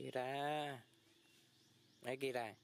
kia ra. Đấy kia ra.